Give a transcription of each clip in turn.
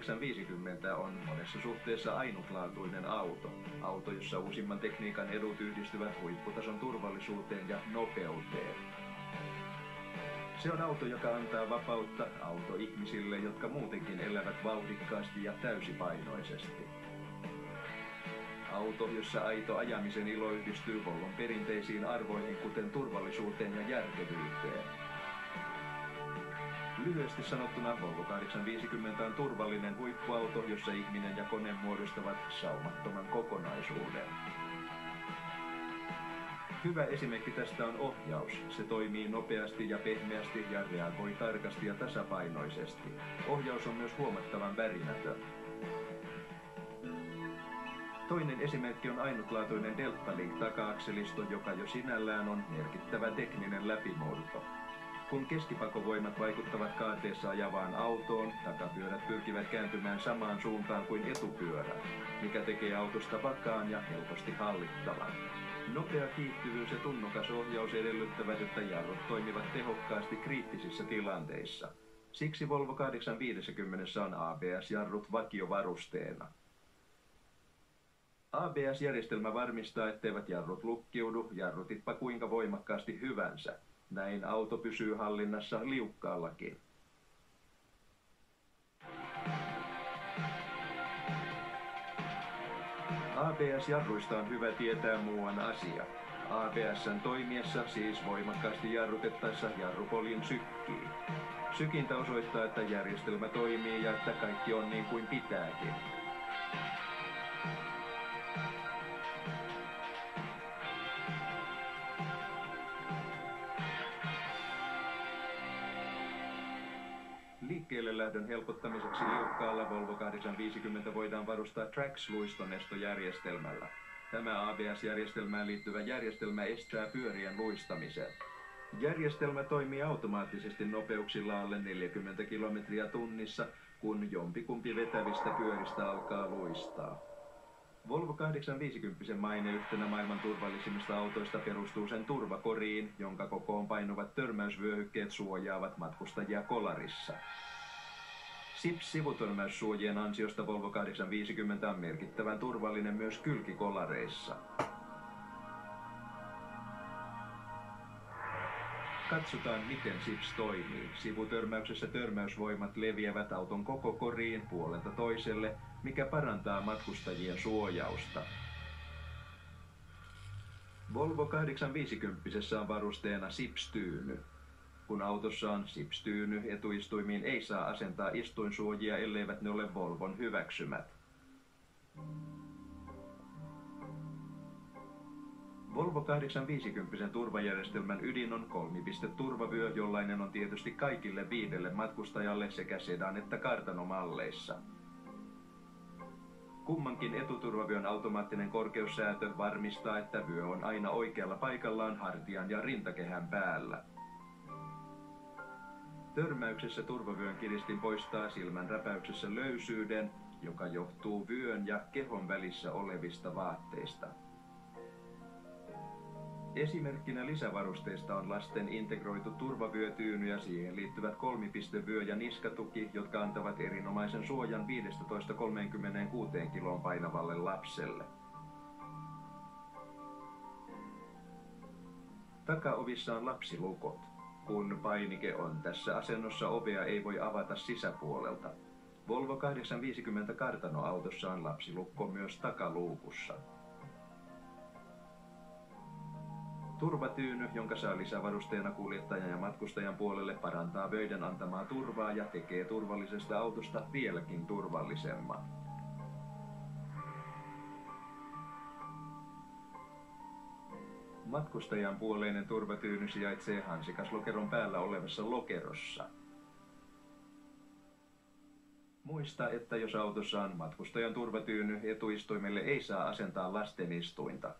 Volvo 850 on monessa suhteessa ainutlaatuinen auto. Auto, jossa uusimman tekniikan edut yhdistyvät huipputason turvallisuuteen ja nopeuteen. Se on auto, joka antaa vapautta auto ihmisille, jotka muutenkin elävät vauhdikkaasti ja täysipainoisesti. Auto, jossa aito ajamisen ilo yhdistyy Volvon perinteisiin arvoihin, kuten turvallisuuteen ja järkevyyteen. Lyhyesti sanottuna Volvo 850 on turvallinen huippuauto, jossa ihminen ja kone muodostavat saumattoman kokonaisuuden. Hyvä esimerkki tästä on ohjaus. Se toimii nopeasti ja pehmeästi ja reagoi tarkasti ja tasapainoisesti. Ohjaus on myös huomattavan värinätön. Toinen esimerkki on ainutlaatuinen Delta Link taka-akselisto, joka jo sinällään on merkittävä tekninen läpimurto. Kun keskipakovoimat vaikuttavat kaateessa ajavaan autoon, takapyörät pyrkivät kääntymään samaan suuntaan kuin etupyörä, mikä tekee autosta vakaan ja helposti hallittavan. Nopea kiihtyvyys ja tunnokas ohjaus edellyttävät, että jarrut toimivat tehokkaasti kriittisissä tilanteissa. Siksi Volvo 850 on ABS-jarrut vakiovarusteena. ABS-järjestelmä varmistaa, etteivät jarrut lukkiudu, jarrutitpa kuinka voimakkaasti hyvänsä. Näin auto pysyy hallinnassa liukkaallakin. ABS-jarruista on hyvä tietää muuan asia. ABSn toimiessa siis voimakkaasti jarrutettaessa jarrupoljin sykkii. Sykintä osoittaa, että järjestelmä toimii ja että kaikki on niin kuin pitääkin. Lähdön helpottamiseksi liukkaalla Volvo 850 voidaan varustaa Trax-luistonestojärjestelmällä. Tämä ABS-järjestelmään liittyvä järjestelmä estää pyörien luistamisen. Järjestelmä toimii automaattisesti nopeuksilla alle 40 kilometriä tunnissa, kun jompikumpi vetävistä pyöristä alkaa luistaa. Volvo 850 maine yhtenä maailman turvallisimmista autoista perustuu sen turvakoriin, jonka kokoon painuvat törmäysvyöhykkeet suojaavat matkustajia kolarissa. SIPS-sivutörmäyssuojien ansiosta Volvo 850 on merkittävän turvallinen myös kylkikolareissa. Katsotaan, miten SIPS toimii. Sivutörmäyksessä törmäysvoimat leviävät auton koko koriin puolelta toiselle, mikä parantaa matkustajien suojausta. Volvo 850 on varusteena SIPS-tyyny. Kun autossa on SIPS-tyyny, etuistuimiin ei saa asentaa istuinsuojia, elleivät ne ole Volvon hyväksymät. Volvo 850 turvajärjestelmän ydin on kolmipisteturvavyö, jollainen on tietysti kaikille viidelle matkustajalle sekä sedan- että kartanomalleissa. Kummankin etuturvavyön automaattinen korkeussäätö varmistaa, että vyö on aina oikealla paikallaan hartian ja rintakehän päällä. Törmäyksessä turvavyön kiristin poistaa silmän räpäyksessä löysyyden, joka johtuu vyön ja kehon välissä olevista vaatteista. Esimerkkinä lisävarusteista on lasten integroitu turvavyötyyny ja siihen liittyvät kolmipistevyö ja niskatuki, jotka antavat erinomaisen suojan 15-36 kiloon painavalle lapselle. Takaovissa on lapsilukot. Kun painike on tässä asennossa, ovea ei voi avata sisäpuolelta. Volvo 850 kartanoautossa on lapsilukko myös takaluukussa. Turvatyyny, jonka saa lisävarusteena kuljettajan ja matkustajan puolelle, parantaa vöiden antamaa turvaa ja tekee turvallisesta autosta vieläkin turvallisemman. Matkustajan puoleinen turvatyyny sijaitsee hansikaslokeron päällä olevassa lokerossa. Muista, että jos autossa on matkustajan turvatyyny, etuistuimelle ei saa asentaa lastenistuinta.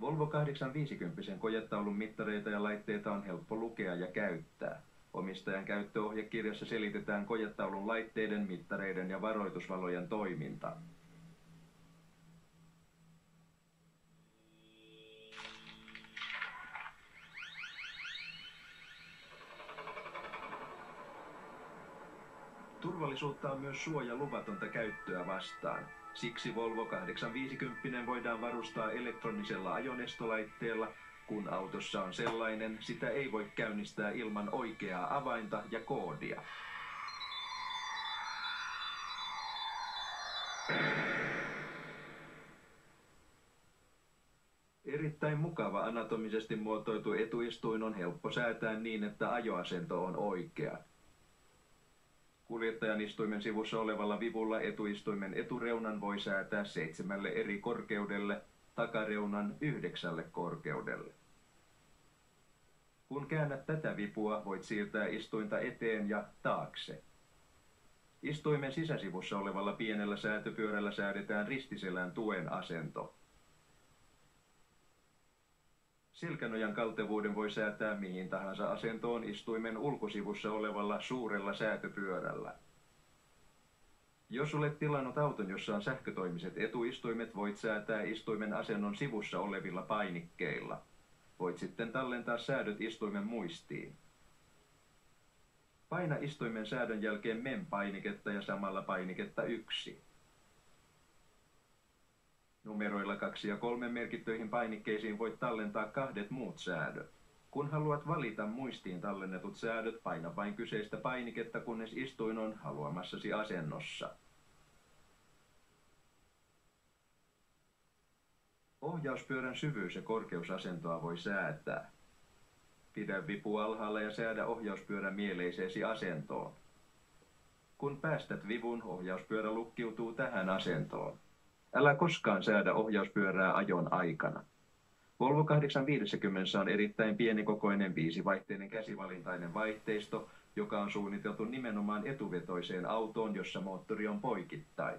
Volvo 850 kojetaulun mittareita ja laitteita on helppo lukea ja käyttää. Omistajan käyttöohjekirjassa selitetään kojetaulun laitteiden, mittareiden ja varoitusvalojen toiminta. Turvallisuutta on myös suoja luvatonta käyttöä vastaan. Siksi Volvo 850 voidaan varustaa elektronisella ajonestolaitteella. Kun autossa on sellainen, sitä ei voi käynnistää ilman oikeaa avainta ja koodia. Erittäin mukava anatomisesti muotoiltu etuistuin on helppo säätää niin, että ajoasento on oikea. Kuljettajan istuimen sivussa olevalla vivulla etuistuimen etureunan voi säätää seitsemälle eri korkeudelle, takareunan yhdeksälle korkeudelle. Kun käännät tätä vipua, voit siirtää istuinta eteen ja taakse. Istuimen sisäsivussa olevalla pienellä säätöpyörällä säädetään ristiselän tuen asento. Selkänojan kaltevuuden voi säätää mihin tahansa asentoon istuimen ulkosivussa olevalla suurella säätöpyörällä. Jos olet tilannut auton, jossa on sähkötoimiset etuistuimet, voit säätää istuimen asennon sivussa olevilla painikkeilla. Voit sitten tallentaa säädöt istuimen muistiin. Paina istuimen säädön jälkeen MEM-painiketta ja samalla painiketta 1. Numeroilla 2 ja 3 merkittyihin painikkeisiin voit tallentaa kahdet muut säädöt. Kun haluat valita muistiin tallennetut säädöt, paina vain kyseistä painiketta, kunnes istuin on haluamassasi asennossa. Ohjauspyörän syvyys- ja korkeusasentoa voi säätää. Pidä vipu alhaalla ja säädä ohjauspyörä mieleiseesi asentoon. Kun päästät vivun, ohjauspyörä lukkiutuu tähän asentoon. Älä koskaan säädä ohjauspyörää ajon aikana. Volvo 850 on erittäin pienikokoinen viisivaihteinen käsivalintainen vaihteisto, joka on suunniteltu nimenomaan etuvetoiseen autoon, jossa moottori on poikittain.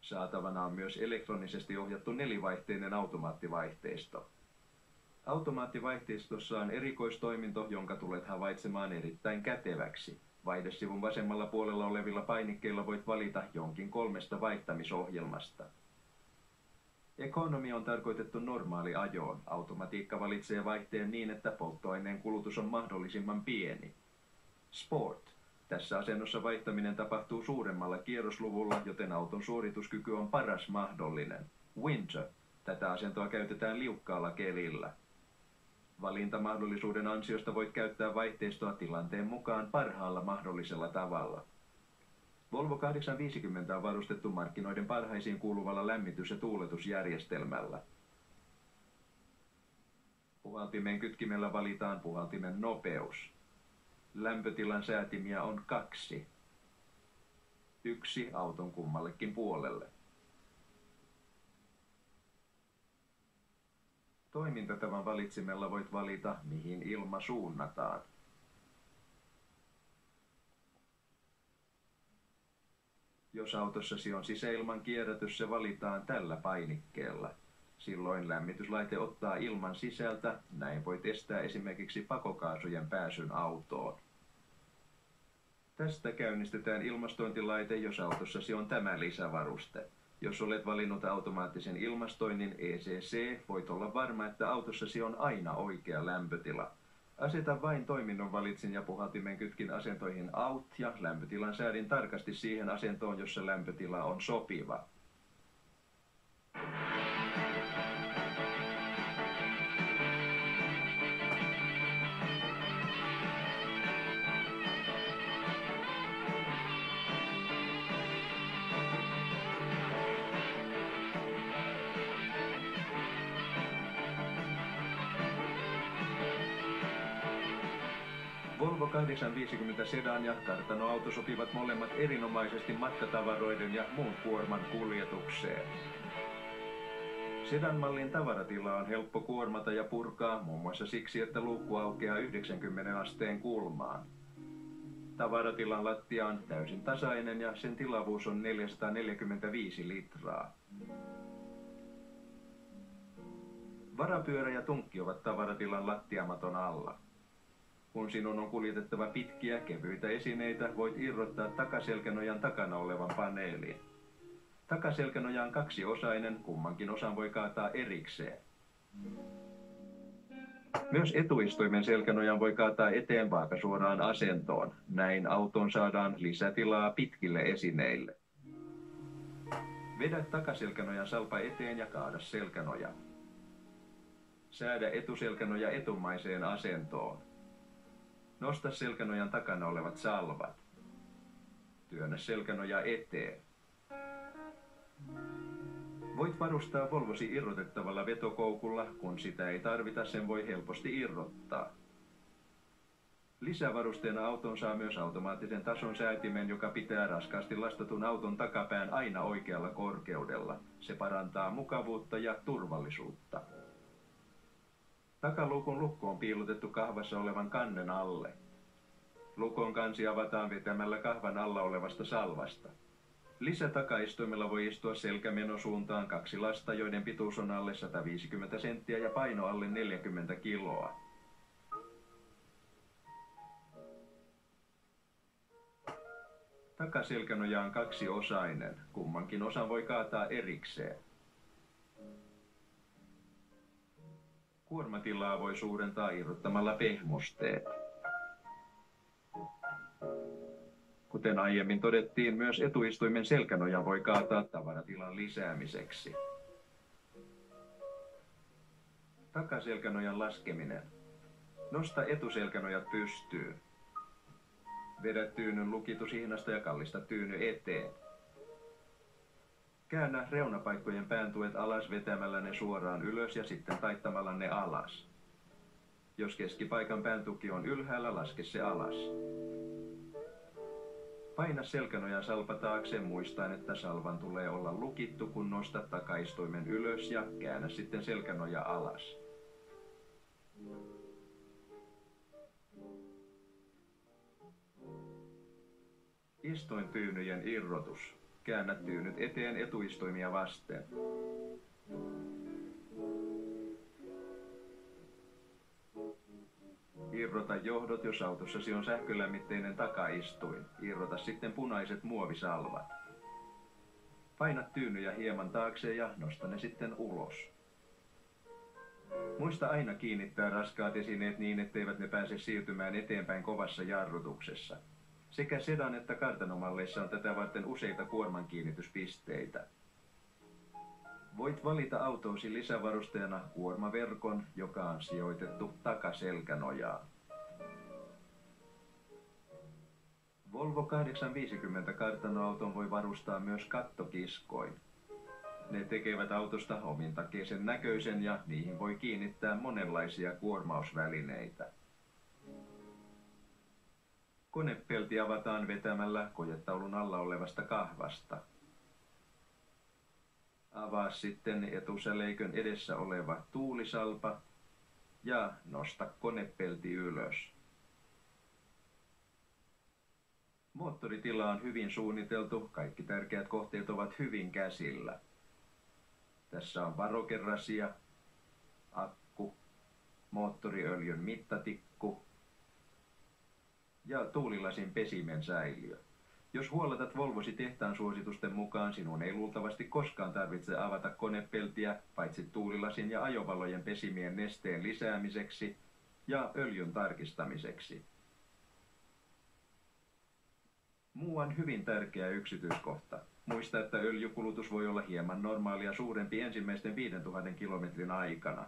Saatavana on myös elektronisesti ohjattu nelivaihteinen automaattivaihteisto. Automaattivaihteistossa on erikoistoiminto, jonka tulet havaitsemaan erittäin käteväksi. Vaihdesivun vasemmalla puolella olevilla painikkeilla voit valita jonkin kolmesta vaihtamisohjelmasta. Ekonomi on tarkoitettu normaali ajoon. Automatiikka valitsee vaihteen niin, että polttoaineen kulutus on mahdollisimman pieni. Sport. Tässä asennossa vaihtaminen tapahtuu suuremmalla kierrosluvulla, joten auton suorituskyky on paras mahdollinen. Winter. Tätä asentoa käytetään liukkaalla kelillä. Valintamahdollisuuden ansiosta voit käyttää vaihteistoa tilanteen mukaan parhaalla mahdollisella tavalla. Volvo 850 on varustettu markkinoiden parhaisiin kuuluvalla lämmitys- ja tuuletusjärjestelmällä. Puhaltimen kytkimellä valitaan puhaltimen nopeus. Lämpötilan säätimiä on kaksi. Yksi auton kummallekin puolelle. Toimintatavan valitsimella voit valita, mihin ilma suunnataan. Jos autossasi on sisäilman kierrätys, se valitaan tällä painikkeella. Silloin lämmityslaite ottaa ilman sisältä, näin voit estää esimerkiksi pakokaasujen pääsyn autoon. Tästä käynnistetään ilmastointilaite, jos autossasi on tämä lisävaruste. Jos olet valinnut automaattisen ilmastoinnin ECC, voit olla varma, että autossasi on aina oikea lämpötila. Aseta vain toiminnon valitsin ja puhaltimen kytkin asentoihin out ja lämpötilan säädin tarkasti siihen asentoon, jossa lämpötila on sopiva. 850 sedan ja kartanoauto sopivat molemmat erinomaisesti matkatavaroiden ja muun kuorman kuljetukseen. Sedan-mallin tavaratila on helppo kuormata ja purkaa muun muassa siksi, että luukku aukeaa 90 asteen kulmaan. Tavaratilan lattia on täysin tasainen ja sen tilavuus on 445 litraa. Varapyörä ja tunkki ovat tavaratilan lattiamaton alla. Kun sinun on kuljetettava pitkiä, kevyitä esineitä, voit irrottaa takaselkänojan takana olevan paneelin. Takaselkänoja on kaksiosainen, kummankin osan voi kaataa erikseen. Myös etuistuimen selkänojan voi kaataa eteen vaakasuoraan asentoon. Näin autoon saadaan lisätilaa pitkille esineille. Vedä takaselkänojan salpa eteen ja kaada selkänoja. Säädä etuselkänoja etumaiseen asentoon. Nosta selkänojan takana olevat salvat. Työnnä selkänoja eteen. Voit varustaa Volvosi irrotettavalla vetokoukulla, kun sitä ei tarvita, sen voi helposti irrottaa. Lisävarusteena auton saa myös automaattisen tason säätimen, joka pitää raskaasti lastatun auton takapään aina oikealla korkeudella. Se parantaa mukavuutta ja turvallisuutta. Takaluukun lukko on piilotettu kahvassa olevan kannen alle. Lukon kansi avataan vetämällä kahvan alla olevasta salvasta. Lisätakaistuimella voi istua selkämenosuuntaan kaksi lasta, joiden pituus on alle 150 senttiä ja paino alle 40 kiloa. Takaselkänoja on kaksiosainen. Kummankin osan voi kaataa erikseen. Kuormatilaa voi suurentaa irrottamalla pehmosteet. Kuten aiemmin todettiin, myös etuistuimen selkänoja voi kaataa tavaratilan lisäämiseksi. Takaselkänojan laskeminen. Nosta etuselkänojat pystyyn. Vedä tyynyn lukitushihnasta ja kallista tyyny eteen. Käännä reunapaikkojen pääntuet alas vetämällä ne suoraan ylös ja sitten taittamalla ne alas. Jos keskipaikan pääntuki on ylhäällä, laske se alas. Paina selkänojan salpa taakse muistaen, että salvan tulee olla lukittu, kun nostat takaistuimen ylös ja käännä sitten selkänoja alas. Istointyynyjen irrotus. Käännä tyynyt eteen etuistuimia vasten. Irrota johdot, jos autossasi on sähkölämmitteinen takaistuin. Irrota sitten punaiset muovisalvat. Paina tyynyjä hieman taakse ja nosta ne sitten ulos. Muista aina kiinnittää raskaat esineet niin, etteivät ne pääse siirtymään eteenpäin kovassa jarrutuksessa. Sekä sedan että kartanomalleissa on tätä varten useita kuorman kiinnityspisteitä. Voit valita autoosi lisävarusteena kuormaverkon, joka on sijoitettu takaselkänojaan. Volvo 850 kartanoauton voi varustaa myös kattokiskoin. Ne tekevät autosta omintakeisen näköisen ja niihin voi kiinnittää monenlaisia kuormausvälineitä. Konepelti avataan vetämällä kojetaulun alla olevasta kahvasta. Avaa sitten etusäleikön edessä oleva tuulisalpa ja nosta konepelti ylös. Moottoritila on hyvin suunniteltu, kaikki tärkeät kohteet ovat hyvin käsillä. Tässä on varokerasia, akku, moottoriöljyn mittatikku ja tuulilasin pesimen säiliö. Jos huoletat Volvosi tehtaan suositusten mukaan, sinun ei luultavasti koskaan tarvitse avata konepeltiä, paitsi tuulilasin ja ajovalojen pesimien nesteen lisäämiseksi ja öljyn tarkistamiseksi. Muuan hyvin tärkeä yksityiskohta. Muista, että öljykulutus voi olla hieman normaalia suurempi ensimmäisten 5000 kilometrin aikana.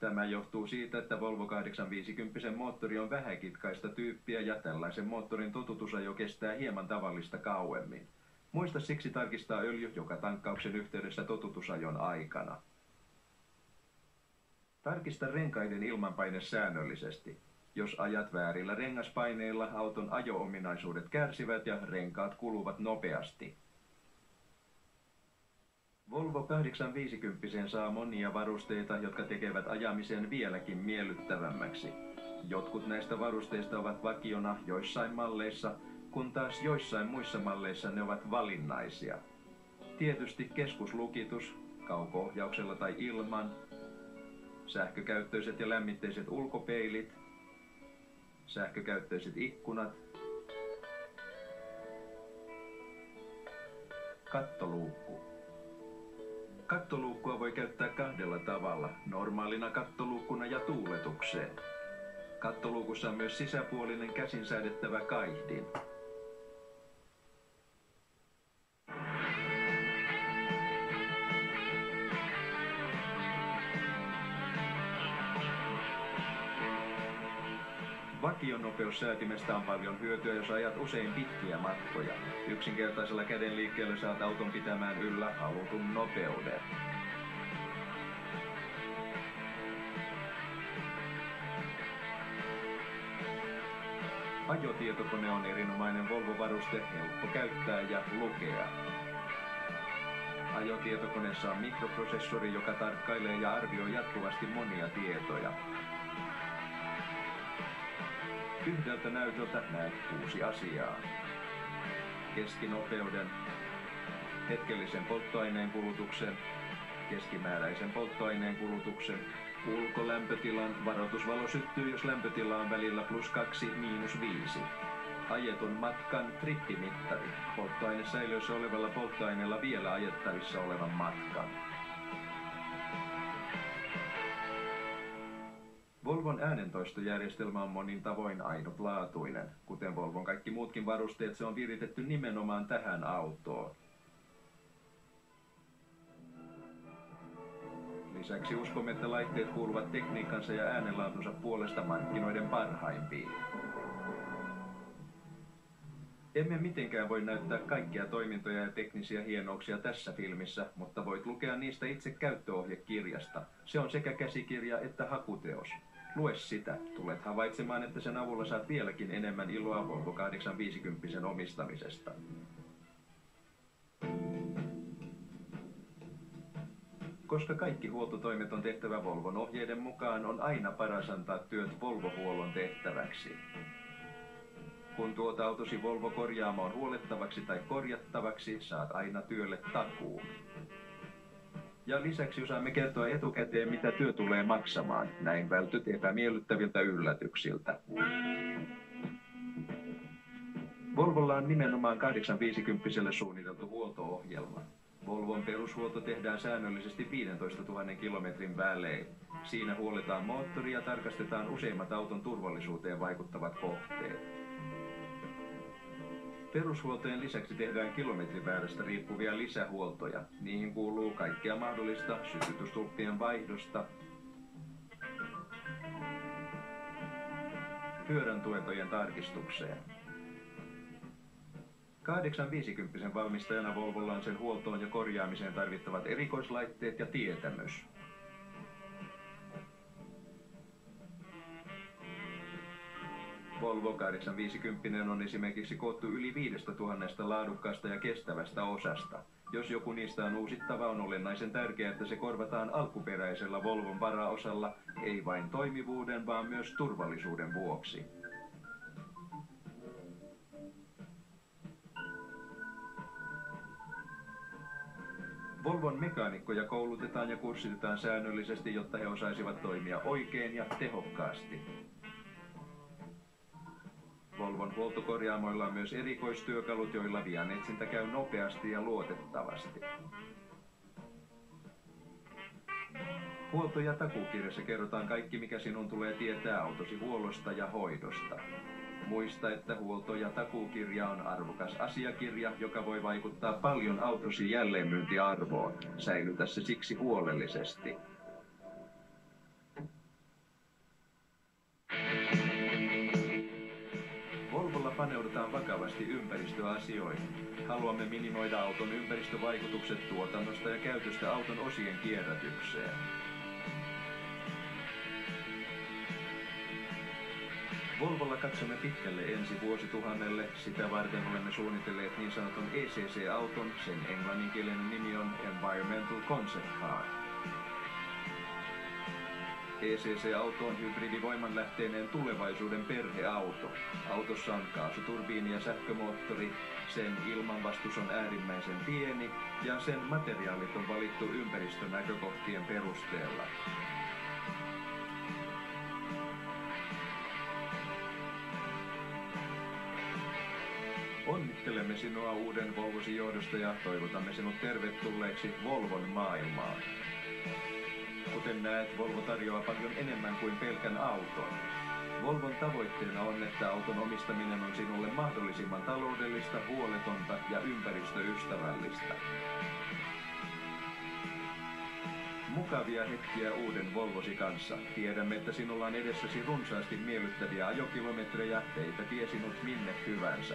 Tämä johtuu siitä, että Volvo 850 moottori on vähäkitkaista tyyppiä ja tällaisen moottorin totutusajo kestää hieman tavallista kauemmin. Muista siksi tarkistaa öljy joka tankkauksen yhteydessä totutusajon aikana. Tarkista renkaiden ilmanpaine säännöllisesti. Jos ajat väärillä rengaspaineilla, auton ajo-ominaisuudet kärsivät ja renkaat kuluvat nopeasti. Volvo 850 saa monia varusteita, jotka tekevät ajamisen vieläkin miellyttävämmäksi. Jotkut näistä varusteista ovat vakiona joissain malleissa, kun taas joissain muissa malleissa ne ovat valinnaisia. Tietysti keskuslukitus, kauko-ohjauksella tai ilman, sähkökäyttöiset ja lämmitteiset ulkopeilit, sähkökäyttöiset ikkunat, kattoluukku. Kattoluukkua voi käyttää kahdella tavalla, normaalina kattoluukkuna ja tuuletukseen. Kattoluukussa on myös sisäpuolinen käsin säädettävä kaihdin. Vakionopeussäätimestä on paljon hyötyä, jos ajat usein pitkiä matkoja. Yksinkertaisella kädenliikkeellä saat auton pitämään yllä halutun nopeuden. Ajotietokone on erinomainen Volvo-varuste, helppo käyttää ja lukea. Ajotietokoneessa on mikroprosessori, joka tarkkailee ja arvioi jatkuvasti monia tietoja. Yhdeltä näytöltä näet kuusi asiaa. Keskinopeuden, hetkellisen polttoaineen kulutuksen, keskimääräisen polttoaineen kulutuksen, ulkolämpötilan, varoitusvalo syttyy, jos lämpötila on välillä plus 2 miinus 5. Ajetun matkan trippimittari, polttoainesäiliössä olevalla polttoaineella vielä ajettavissa olevan matkan. Volvon äänentoistojärjestelmä on monin tavoin ainutlaatuinen. Kuten Volvon kaikki muutkin varusteet, se on viritetty nimenomaan tähän autoon. Lisäksi uskomme, että laitteet kuuluvat tekniikkansa ja äänenlaatunsa puolesta markkinoiden parhaimpiin. Emme mitenkään voi näyttää kaikkia toimintoja ja teknisiä hienouksia tässä filmissä, mutta voit lukea niistä itse käyttöohjekirjasta. Se on sekä käsikirja että hakuteos. Lue sitä. Tulet havaitsemaan, että sen avulla saat vieläkin enemmän iloa Volvo 850 omistamisesta. Koska kaikki huoltotoimet on tehtävä Volvon ohjeiden mukaan, on aina paras antaa työt Volvo-huollon tehtäväksi. Kun tuot autosi Volvo korjaamoon huolettavaksi tai korjattavaksi, saat aina työlle takuun. Ja lisäksi osaamme kertoa etukäteen, mitä työ tulee maksamaan. Näin vältyt epämiellyttäviltä yllätyksiltä. Volvolla on nimenomaan 850 suunniteltu huolto-ohjelma. Volvon perushuolto tehdään säännöllisesti 15 000 kilometrin välein. Siinä huoletaan moottoria ja tarkastetaan useimmat auton turvallisuuteen vaikuttavat kohteet. Perushuoltojen lisäksi tehdään kilometriväärästä riippuvia lisähuoltoja. Niihin kuuluu kaikkea mahdollista sytytystulppien vaihdosta, pyörän tuentojen tarkistukseen. 850 valmistajana Volvolla on sen huoltoon ja korjaamiseen tarvittavat erikoislaitteet ja tietämys. Volvo 850 on esimerkiksi koottu yli 5000 laadukkaasta ja kestävästä osasta. Jos joku niistä on uusittava, on olennaisen tärkeää, että se korvataan alkuperäisellä Volvon varaosalla, ei vain toimivuuden, vaan myös turvallisuuden vuoksi. Volvon mekaanikkoja koulutetaan ja kurssitetaan säännöllisesti, jotta he osaisivat toimia oikein ja tehokkaasti. Volvon huoltokorjaamoilla on myös erikoistyökalut, joilla vian etsintä käy nopeasti ja luotettavasti. Huolto- ja takuukirjassa kerrotaan kaikki, mikä sinun tulee tietää autosi huollosta ja hoidosta. Muista, että huolto- ja takuukirja on arvokas asiakirja, joka voi vaikuttaa paljon autosi jälleenmyyntiarvoon. Säilytä se siksi huolellisesti. Paneudutaan vakavasti ympäristöasioihin. Haluamme minimoida auton ympäristövaikutukset tuotannosta ja käytöstä auton osien kierrätykseen. Volvolla katsomme pitkälle ensi vuosituhannelle. Sitä varten olemme suunnitelleet niin sanotun ECC-auton. Sen englanninkielinen nimi on Environmental Concept Car. ECC-auto on hybridivoimanlähteinen tulevaisuuden perheauto. Autossa on kaasuturbiini ja sähkömoottori, sen ilmanvastus on äärimmäisen pieni ja sen materiaalit on valittu ympäristönäkökohtien perusteella. Onnittelemme sinua uuden Volvosi johdosta ja toivotamme sinut tervetulleeksi Volvon maailmaan. Kuten näet, Volvo tarjoaa paljon enemmän kuin pelkän auton. Volvon tavoitteena on, että auton omistaminen on sinulle mahdollisimman taloudellista, huoletonta ja ympäristöystävällistä. Mukavia hetkiä uuden Volvosi kanssa. Tiedämme, että sinulla on edessäsi runsaasti miellyttäviä ajokilometrejä, teitä tie sinut minne hyvänsä.